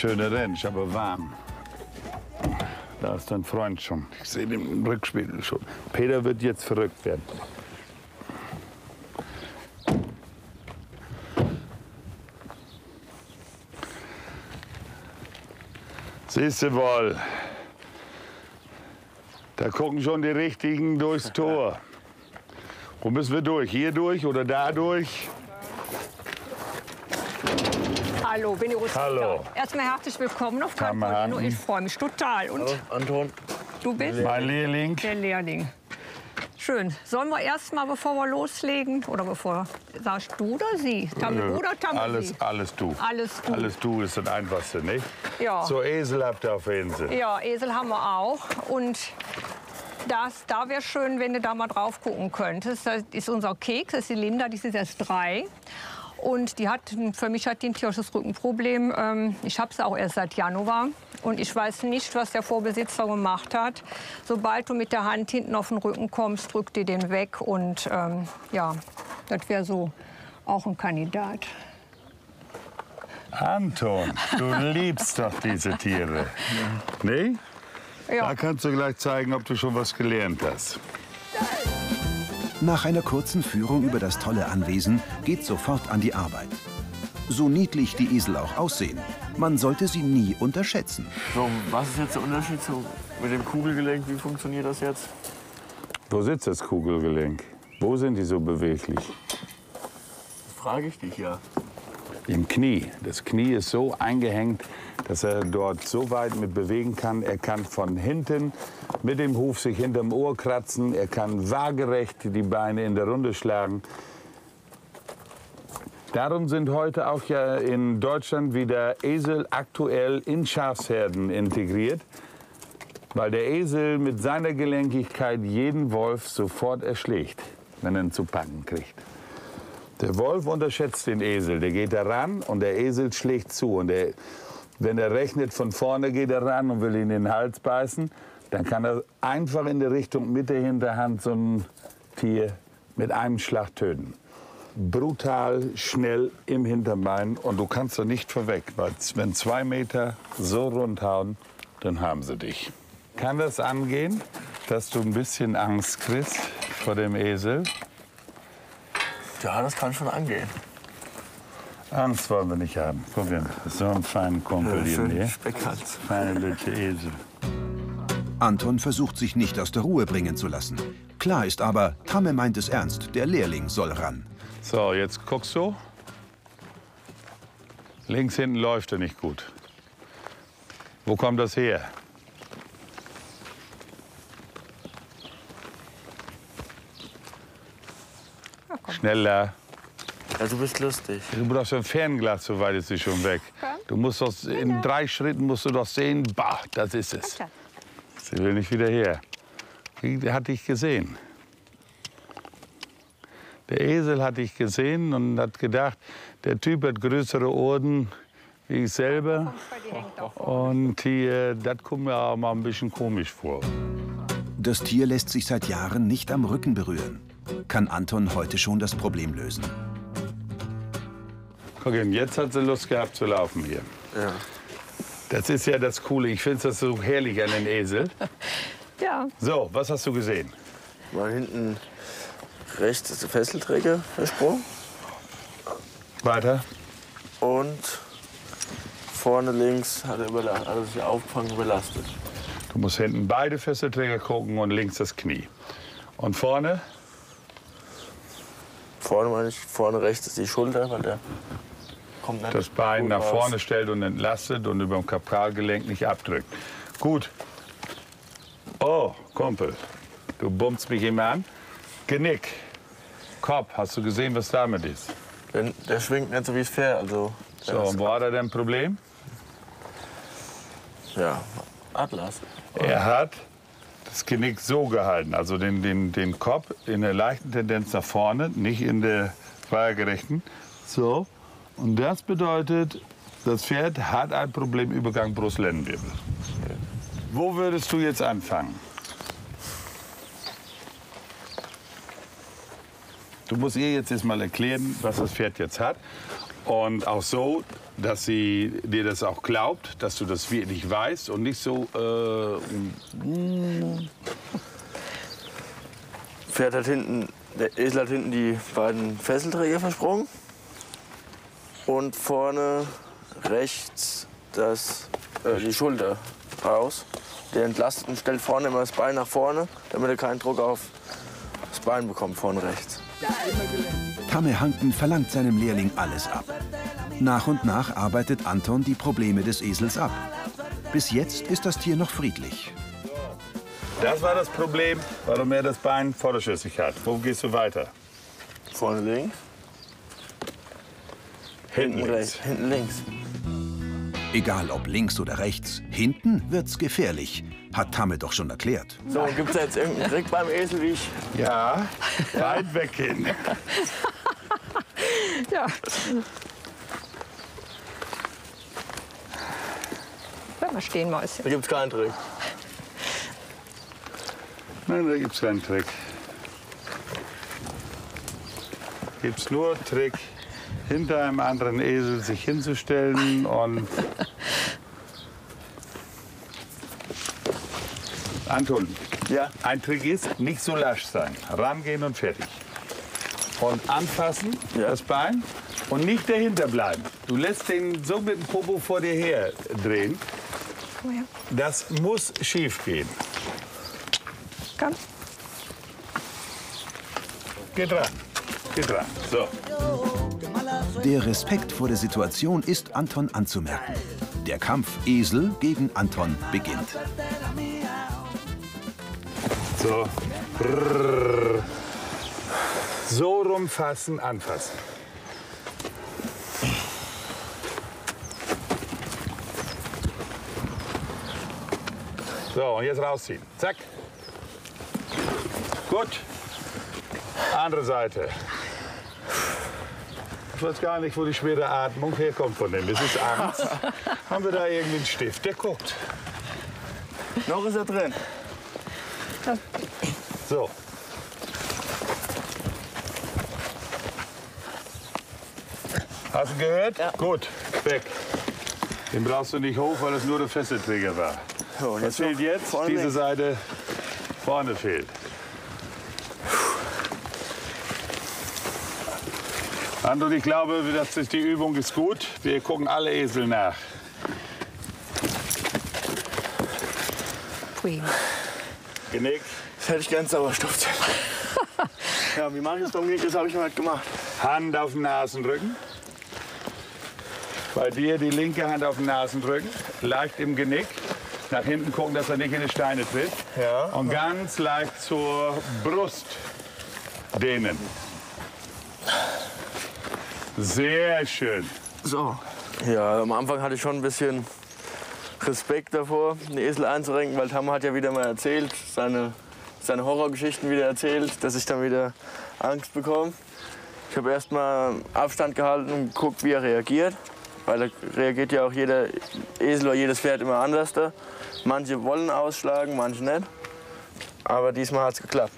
Schöne Rennsch, aber warm. Da ist dein Freund schon. Ich sehe den im Rückspiegel schon. Peter wird jetzt verrückt werden. Siehst du wohl, da gucken schon die Richtigen durchs Tor. Wo müssen wir durch? Hier durch oder da durch? Hallo, bin ich Rosita. Hallo. Erstmal herzlich willkommen auf. Trampolino. Ich freue mich total. Und Anton, du bist Mein Lehrling. der Lehrling. Schön. Sollen wir erst mal, bevor wir loslegen, oder bevor, sagst du oder sie? Tammy du oder Tammy Alles, sie? alles du. Alles du. Alles du ist das Einfachste, nicht? Ja. So Esel habt ihr auf der Insel. Ja, Esel haben wir auch. Und das, da wäre schön, wenn du da mal drauf gucken könntest. Das ist unser Keks, das ist die Linda, die ist erst drei. Und die hat, für mich hat die ein tierisches Rückenproblem. Ähm, Ich habe es auch erst seit Januar. Und ich weiß nicht, was der Vorbesitzer gemacht hat. Sobald du mit der Hand hinten auf den Rücken kommst, drückt die den weg. Und ähm, ja, das wäre so auch ein Kandidat. Anton, du liebst doch diese Tiere. Nee? Da Ja, kannst du gleich zeigen, ob du schon was gelernt hast. Nach einer kurzen Führung über das tolle Anwesen geht sofort an die Arbeit. So niedlich die Esel auch aussehen, man sollte sie nie unterschätzen. so, was ist jetzt der Unterschied zu, mit dem Kugelgelenk? Wie funktioniert das jetzt? Wo sitzt das Kugelgelenk? Wo sind die so beweglich? Das frage ich dich ja. Im Knie. Das Knie ist so eingehängt, dass er dort so weit mit bewegen kann. Er kann von hinten mit dem Huf sich hinterm Ohr kratzen. Er kann waagerecht die Beine in der Runde schlagen. Darum sind heute auch ja in Deutschland wieder Esel aktuell in Schafsherden integriert, weil der Esel mit seiner Gelenkigkeit jeden Wolf sofort erschlägt, wenn er ihn zu packen kriegt. Der Wolf unterschätzt den Esel. Der geht da ran und der Esel schlägt zu. Und der, wenn er rechnet, von vorne geht er ran und will ihn in den Hals beißen, dann kann er einfach in der Richtung mit der Hinterhand so ein Tier mit einem Schlag töten. Brutal, schnell im Hinterbein und du kannst da nicht vorweg, weil wenn zwei Meter so rundhauen, dann haben sie dich. Kann das angehen, dass du ein bisschen Angst kriegst vor dem Esel? Ja, das kann schon angehen. Angst wollen wir nicht haben. Probieren. So ein feiner Kumpel hier. Nee? Speckhals. Feine Lütte Esel. Anton versucht sich nicht aus der Ruhe bringen zu lassen. Klar ist aber, Tamme meint es ernst, der Lehrling soll ran. So, jetzt guckst du. Links hinten läuft er nicht gut. Wo kommt das her? Schneller. Ja, du bist lustig. Du brauchst ein Fernglas, so weit ist sie schon weg. Du musst doch, in drei Schritten musst du doch sehen, bah, das ist es. Sie will nicht wieder her. Die hat dich gesehen. Der Esel hat dich gesehen und hat gedacht, der Typ hat größere Ohren wie ich selber. Und hier, das kommt mir auch mal ein bisschen komisch vor. Das Tier lässt sich seit Jahren nicht am Rücken berühren. Kann Anton heute schon das Problem lösen? Guck hin, jetzt hat sie Lust gehabt zu laufen hier. Ja. Das ist ja das Coole. Ich finde das so herrlich an den Esel. Ja, So, was hast du gesehen? Mal hinten rechts ist der Fesselträger versprungen Weiter. und vorne links hat er, hat er sich aufgefangen überlastet. Du musst hinten beide Fesselträger gucken und links das Knie. Und vorne? Vorne meine ich, vorne rechts ist die Schulter, weil der kommt nicht Das Bein nach raus. vorne stellt und entlastet und über dem Kapralgelenk nicht abdrückt. Gut. Oh, Kumpel, du bummst mich immer an. Genick, Kopf, hast du gesehen, was damit ist? Der, der schwingt nicht so wie das Pferd. Also, So, und wo hat er denn ein Problem? ja, Atlas. Er hat das Genick so gehalten, also den, den, den Kopf in der leichten Tendenz nach vorne, nicht in der waagerechten. So. Und das bedeutet, das Pferd hat ein Problem Übergang Brust-Lendenwirbel. Wo würdest du jetzt anfangen? Du musst ihr jetzt erst mal erklären, was das Pferd jetzt hat. Und auch so, dass sie dir das auch glaubt, dass du das wirklich weißt und nicht so. Äh, Pferd hat hinten, der Esel hat hinten die beiden Fesselträger versprungen. Und vorne rechts das, äh, die Schulter raus. Der entlastet und stellt vorne immer das Bein nach vorne, damit er keinen Druck auf das Bein bekommt, vorne rechts. Tamme Hanken verlangt seinem Lehrling alles ab. Nach und nach arbeitet Anton die Probleme des Esels ab. Bis jetzt ist das Tier noch friedlich. das war das Problem, warum er das Bein vorderschüssig hat. Wo gehst du weiter? Vorne links, hinten rechts, hinten links. Egal ob links oder rechts, hinten wird's gefährlich, hat Tamme doch schon erklärt. So, gibt es jetzt irgendeinen Trick beim Esel, wie ich Ja, weit weggehen. Ja. Bleib mal stehen, Mäuschen. Da gibt es keinen Trick. Nein, da gibt's keinen Trick. Gibt's nur Trick, hinter einem anderen Esel sich hinzustellen und. Anton, Ja. ein Trick ist, nicht so lasch sein. Rangehen und fertig. Und anfassen, Ja. das Bein, und nicht dahinter bleiben. Du lässt den so mit dem Popo vor dir her drehen. Komm her. Das muss schief gehen. Komm. Geh dran. Geh dran. So. Der Respekt vor der Situation ist Anton anzumerken. Der Kampf Esel gegen Anton beginnt. So. Brrr. So rumfassen, anfassen. So, und jetzt rausziehen. Zack. Gut. Andere Seite. Ich weiß gar nicht, wo die schwere Atmung herkommt von dem. Es ist Angst. Haben wir da irgendwie einen Stift? Der guckt. Noch ist er drin. So. Hast du gehört? Ja. Gut, weg. Den brauchst du nicht hoch, weil es nur der Fesselträger war. So, Was fehlt jetzt? Diese. Seite vorne fehlt. Andro, ich glaube, das ist, die Übung ist gut. Wir gucken alle Esel nach. Pui. Genick, Jetzt hätte ich gern Sauerstoffzelle. ja, wie mache ich das beim Genick? Das habe ich noch nicht gemacht. Hand auf den Nasenrücken. Bei dir die linke Hand auf den Nasenrücken, leicht im Genick. Nach hinten gucken, dass er nicht in die Steine tritt. Ja. Und ganz leicht zur Brust dehnen. Sehr schön. So. Ja, am Anfang hatte ich schon ein bisschen Respekt davor, den Esel einzurenken, weil Tam hat ja wieder mal erzählt, seine, seine Horrorgeschichten wieder erzählt, dass ich dann wieder Angst bekomme. Ich habe erst mal Abstand gehalten und geguckt, wie er reagiert. Weil da reagiert ja auch jeder Esel oder jedes Pferd immer anders. Da. Manche wollen ausschlagen, manche nicht. Aber diesmal hat es geklappt.